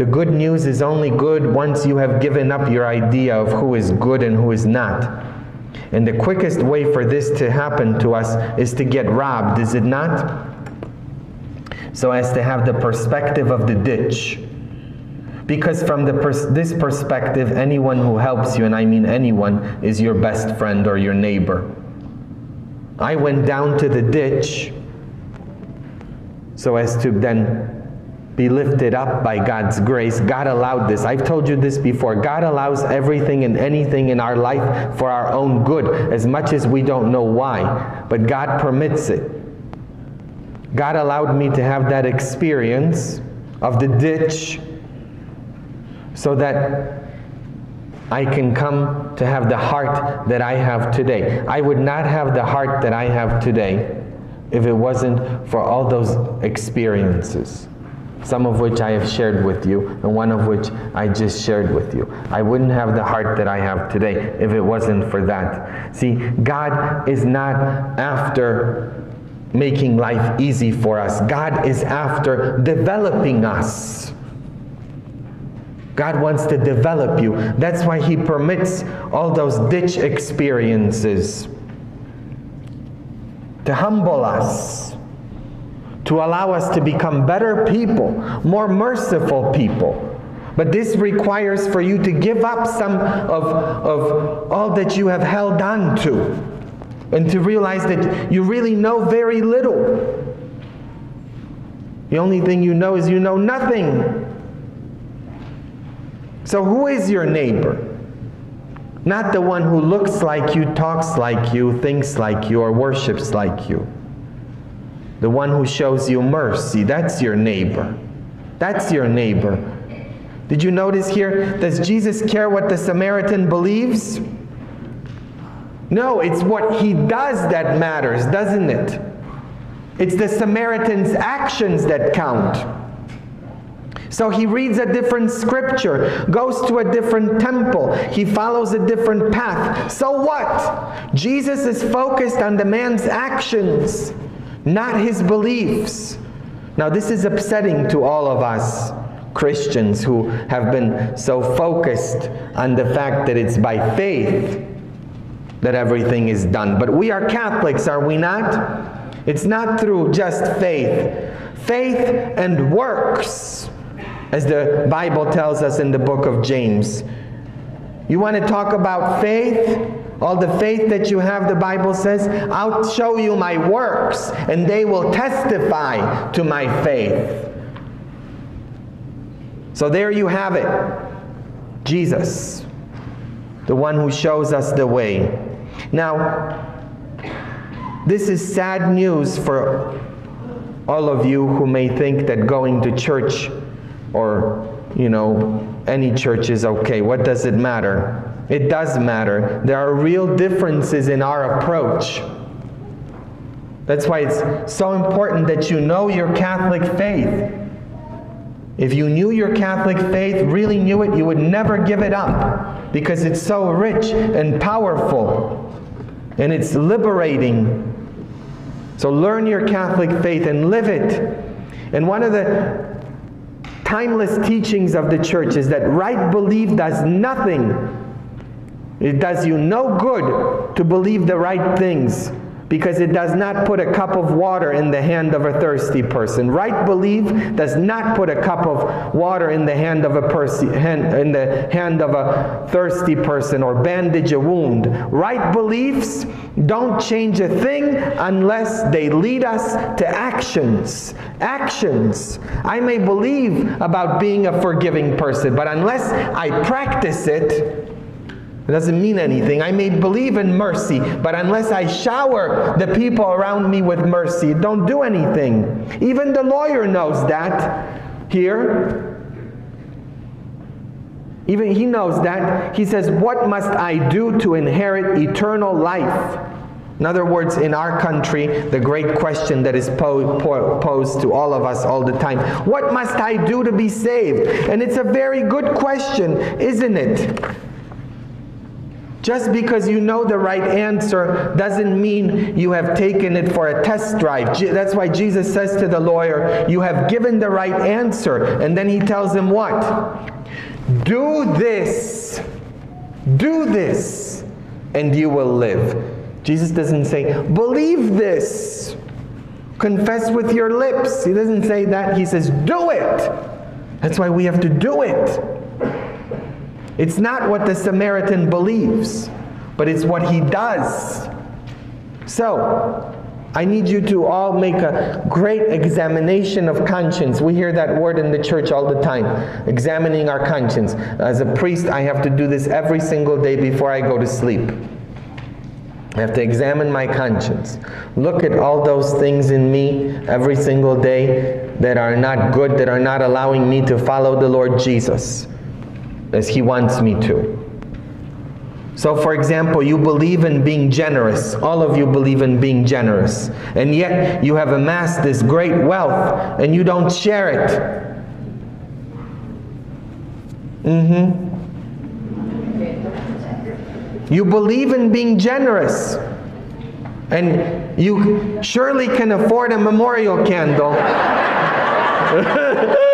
A: The good news is only good once you have given up your idea of who is good and who is not. And the quickest way for this to happen to us is to get robbed, is it not? So as to have the perspective of the ditch. Because from the pers this perspective, anyone who helps you, and I mean anyone, is your best friend or your neighbor. I went down to the ditch so as to then be lifted up by God's grace. God allowed this. I've told you this before. God allows everything and anything in our life for our own good, as much as we don't know why. But God permits it. God allowed me to have that experience of the ditch so that I can come to have the heart that I have today. I would not have the heart that I have today if it wasn't for all those experiences some of which I have shared with you, and one of which I just shared with you. I wouldn't have the heart that I have today if it wasn't for that. See, God is not after making life easy for us, God is after developing us. God wants to develop you. That's why He permits all those ditch experiences to humble us to allow us to become better people, more merciful people. But this requires for you to give up some of, of all that you have held on to and to realize that you really know very little. The only thing you know is you know nothing. So, who is your neighbor? Not the one who looks like you, talks like you, thinks like you, or worships like you. The one who shows you mercy. That's your neighbor. That's your neighbor. Did you notice here? Does Jesus care what the Samaritan believes? No, it's what he does that matters, doesn't it? It's the Samaritan's actions that count. So he reads a different scripture, goes to a different temple, he follows a different path. So what? Jesus is focused on the man's actions, not his beliefs. Now, this is upsetting to all of us Christians who have been so focused on the fact that it's by faith that everything is done. But we are Catholics, are we not? It's not through just faith. Faith and works, as the Bible tells us in the book of James. You want to talk about faith? All the faith that you have, the Bible says, I'll show you my works, and they will testify to my faith. So there you have it Jesus, the one who shows us the way. Now, this is sad news for all of you who may think that going to church or, you know, any church is okay. What does it matter? It does matter. There are real differences in our approach. That's why it's so important that you know your Catholic faith. If you knew your Catholic faith, really knew it, you would never give it up because it's so rich and powerful and it's liberating. So learn your Catholic faith and live it. And one of the timeless teachings of the church is that right belief does nothing. It does you no good to believe the right things because it does not put a cup of water in the hand of a thirsty person. Right belief does not put a cup of water in the hand of a person in the hand of a thirsty person or bandage a wound. Right beliefs don't change a thing unless they lead us to actions. Actions. I may believe about being a forgiving person, but unless I practice it, it doesn't mean anything. I may believe in mercy, but unless I shower the people around me with mercy, it don't do anything. Even the lawyer knows that here. Even he knows that. He says, What must I do to inherit eternal life? In other words, in our country, the great question that is po po posed to all of us all the time what must I do to be saved? And it's a very good question, isn't it? Just because you know the right answer doesn't mean you have taken it for a test drive. That's why Jesus says to the lawyer, You have given the right answer. And then he tells him what? Do this. Do this, and you will live. Jesus doesn't say, Believe this. Confess with your lips. He doesn't say that. He says, Do it. That's why we have to do it. It's not what the Samaritan believes, but it's what he does. So, I need you to all make a great examination of conscience. We hear that word in the church all the time examining our conscience. As a priest, I have to do this every single day before I go to sleep. I have to examine my conscience. Look at all those things in me every single day that are not good, that are not allowing me to follow the Lord Jesus as He wants me to. So, for example, you believe in being generous. All of you believe in being generous. And yet you have amassed this great wealth and you don't share it. Mm-hmm. You believe in being generous. And you surely can afford a memorial candle.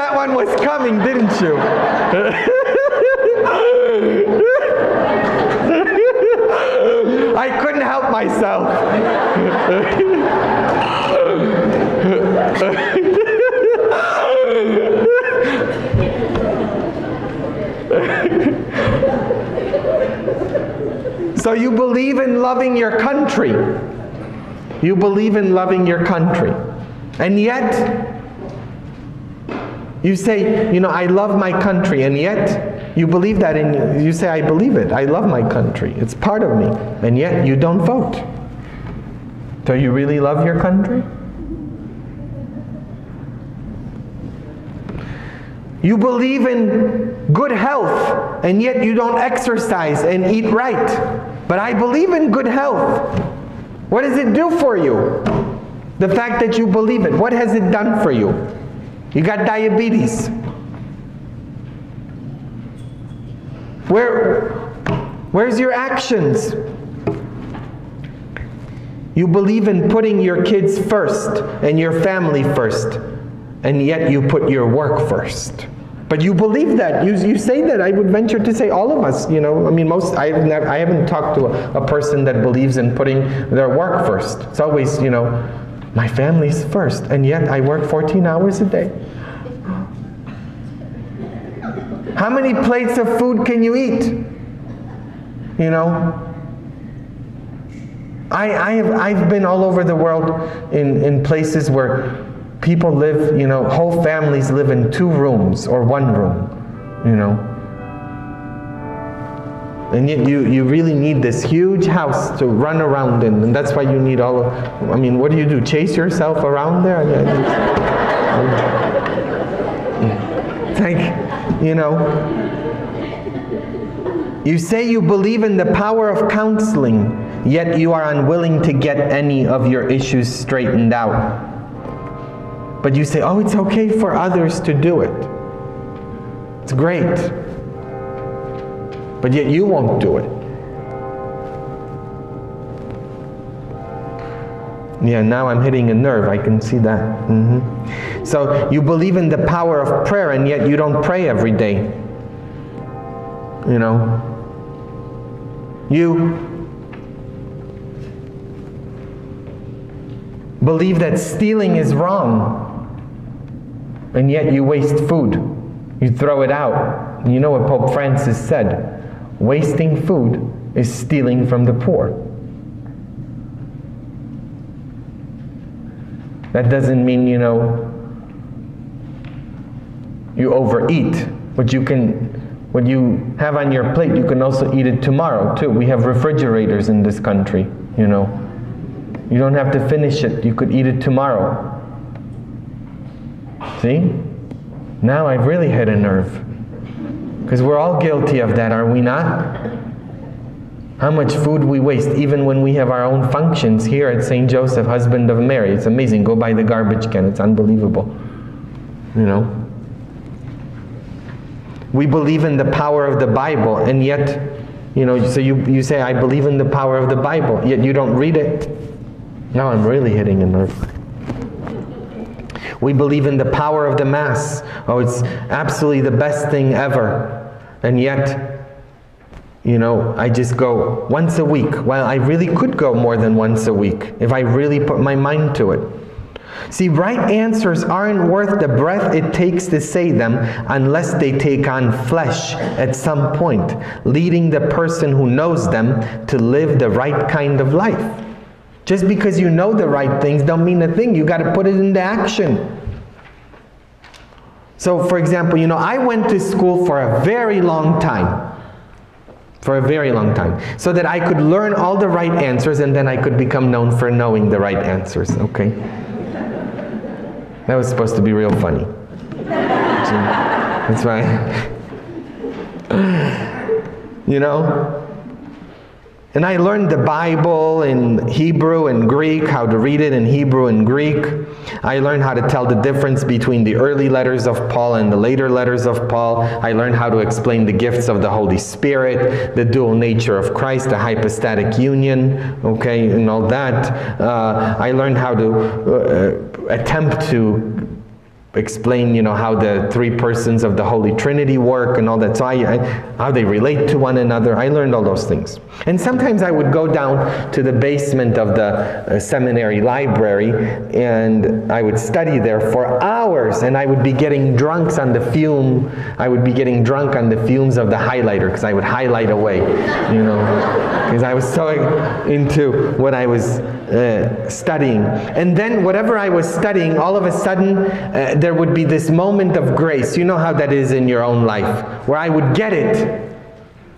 A: that one was coming, didn't you? I couldn't help myself. so you believe in loving your country. You believe in loving your country. And yet, you say, you know, I love my country, and yet you believe that, and you say, I believe it. I love my country. It's part of me. And yet you don't vote. Do you really love your country? You believe in good health, and yet you don't exercise and eat right. But I believe in good health. What does it do for you? The fact that you believe it. What has it done for you? You got diabetes. Where, where's your actions? You believe in putting your kids first and your family first, and yet you put your work first. But you believe that. You, you say that. I would venture to say all of us, you know. I mean, most, never, I haven't talked to a, a person that believes in putting their work first. It's always, you know, my family's first, and yet I work 14 hours a day. How many plates of food can you eat? You know? I, I have, I've been all over the world in, in places where people live, you know, whole families live in two rooms or one room, you know. And yet you, you really need this huge house to run around in, and that's why you need all of, I mean, what do you do? Chase yourself around there? Mm. Thank, you, you know. You say you believe in the power of counseling, yet you are unwilling to get any of your issues straightened out. But you say, oh, it's okay for others to do it. It's great. But yet you won't do it. Yeah, now I'm hitting a nerve. I can see that. Mm-hmm. So you believe in the power of prayer, and yet you don't pray every day. You know, you believe that stealing is wrong, and yet you waste food. You throw it out. You know what Pope Francis said wasting food is stealing from the poor. That doesn't mean, you know, you overeat, but you can, what you have on your plate, you can also eat it tomorrow too. We have refrigerators in this country, you know. You don't have to finish it, you could eat it tomorrow. See? Now I've really hit a nerve. Because we're all guilty of that, are we not? How much food we waste, even when we have our own functions here at St. Joseph, husband of Mary. It's amazing. Go by the garbage can, it's unbelievable. You know? We believe in the power of the Bible, and yet, you know, so you, you say, I believe in the power of the Bible, yet you don't read it. Now I'm really hitting a nerve. We believe in the power of the Mass. Oh, it's absolutely the best thing ever. And yet, you know, I just go once a week. Well, I really could go more than once a week if I really put my mind to it. See, right answers aren't worth the breath it takes to say them unless they take on flesh at some point, leading the person who knows them to live the right kind of life. Just because you know the right things don't mean a thing. You got to put it into action. So, for example, you know, I went to school for a very long time. For a very long time. So that I could learn all the right answers and then I could become known for knowing the right answers, okay? That was supposed to be real funny. That's why. you know? And I learned the Bible in Hebrew and Greek, how to read it in Hebrew and Greek. I learned how to tell the difference between the early letters of Paul and the later letters of Paul. I learned how to explain the gifts of the Holy Spirit, the dual nature of Christ, the hypostatic union, okay, and all that. Uh, I learned how to uh, attempt to explain, you know, how the three persons of the Holy Trinity work and all that. So I, I, how they relate to one another. I learned all those things. And sometimes I would go down to the basement of the uh, seminary library and I would study there for hours and I would be getting drunk on the fume. I would be getting drunk on the fumes of the highlighter because I would highlight away, you know, because I was so into what I was uh, studying. And then whatever I was studying, all of a sudden, uh, there would be this moment of grace. You know how that is in your own life, where I would get it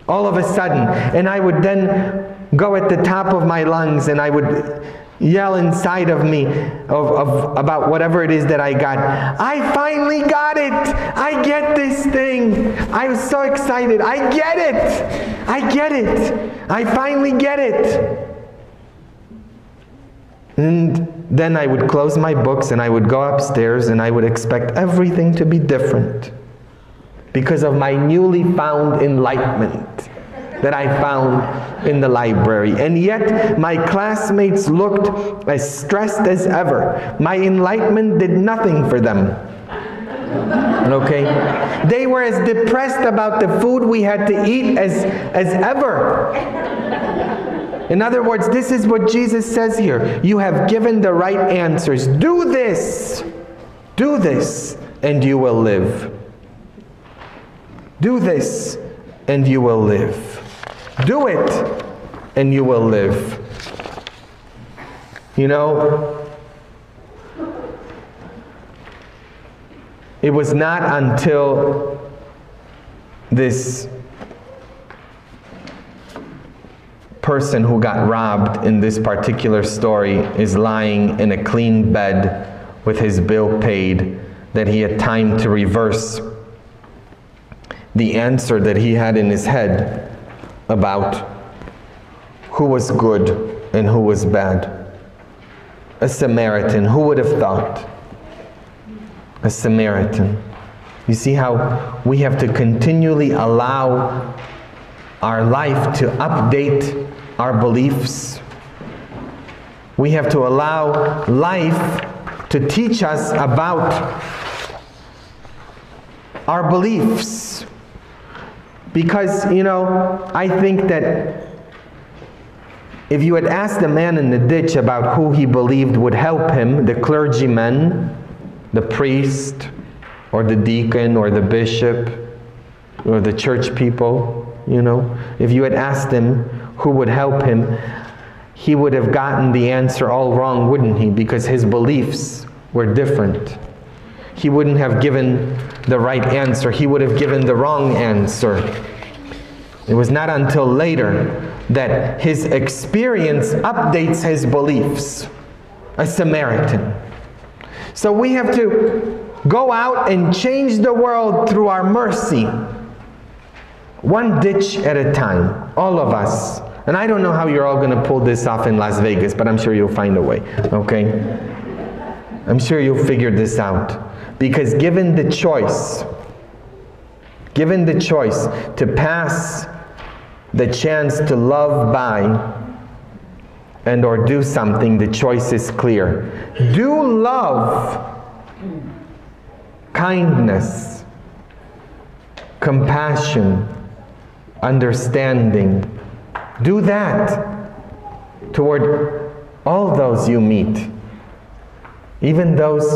A: all of a sudden, and I would then go at the top of my lungs and I would yell inside of me of, of, about whatever it is that I got. I finally got it! I get this thing! I was so excited. I get it! I get it! I finally get it! And then I would close my books and I would go upstairs and I would expect everything to be different because of my newly found enlightenment that I found in the library. And yet, my classmates looked as stressed as ever. My enlightenment did nothing for them. Okay? They were as depressed about the food we had to eat as, as ever. In other words, this is what Jesus says here. You have given the right answers. Do this. Do this, and you will live. Do this, and you will live. Do it, and you will live. You know, it was not until this person who got robbed in this particular story is lying in a clean bed with his bill paid that he had time to reverse the answer that he had in his head about who was good and who was bad. A Samaritan, who would have thought? A Samaritan. You see how we have to continually allow our life to update our beliefs. We have to allow life to teach us about our beliefs. Because, you know, I think that if you had asked the man in the ditch about who he believed would help him, the clergyman, the priest, or the deacon, or the bishop, or the church people, you know, if you had asked him who would help him, he would have gotten the answer all wrong, wouldn't he? Because his beliefs were different. He wouldn't have given the right answer, he would have given the wrong answer. It was not until later that his experience updates his beliefs. A Samaritan. So we have to go out and change the world through our mercy. One ditch at a time, all of us. And I don't know how you're all going to pull this off in Las Vegas, but I'm sure you'll find a way, okay? I'm sure you'll figure this out. Because given the choice, given the choice to pass the chance to love by and or do something, the choice is clear. Do love, kindness, compassion, understanding. Do that toward all those you meet, even those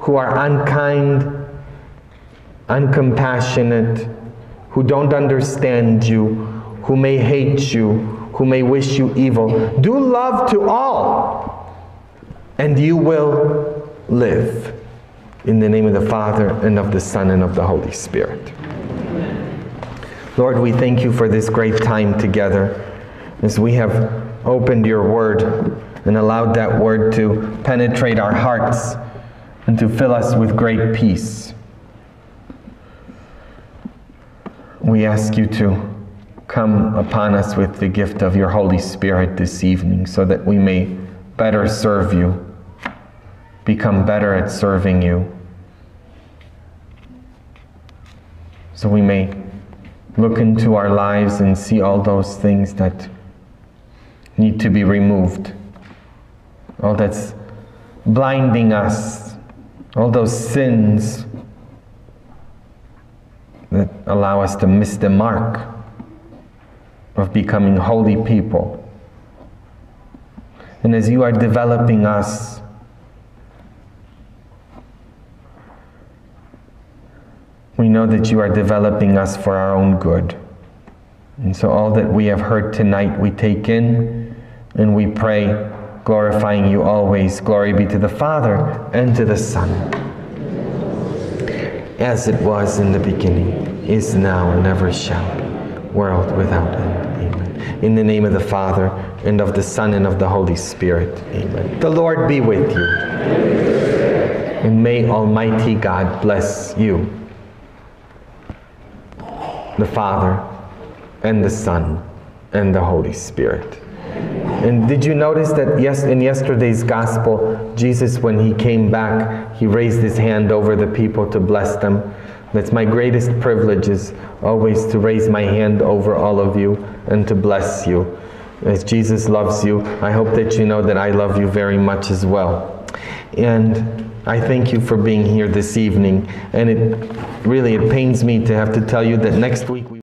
A: who are unkind, uncompassionate, who don't understand you, who may hate you, who may wish you evil. Do love to all, and you will live. In the name of the Father, and of the Son, and of the Holy Spirit. Lord, we thank you for this great time together as we have opened your word and allowed that word to penetrate our hearts and to fill us with great peace. We ask you to come upon us with the gift of your Holy Spirit this evening so that we may better serve you, become better at serving you, so we may look into our lives and see all those things that need to be removed, all that's blinding us all those sins that allow us to miss the mark of becoming holy people. And as you are developing us, we know that you are developing us for our own good. And so all that we have heard tonight we take in and we pray, glorifying you always. Glory be to the Father and to the Son. As it was in the beginning, is now, and ever shall be, world without end. Amen. In the name of the Father, and of the Son, and of the Holy Spirit. Amen. The Lord be with you. And may Almighty God bless you, the Father, and the Son, and the Holy Spirit. And did you notice that yes, in yesterday's gospel, Jesus, when he came back, he raised his hand over the people to bless them? That's my greatest privilege is always to raise my hand over all of you and to bless you. As Jesus loves you, I hope that you know that I love you very much as well. And I thank you for being here this evening. And it really it pains me to have to tell you that next week we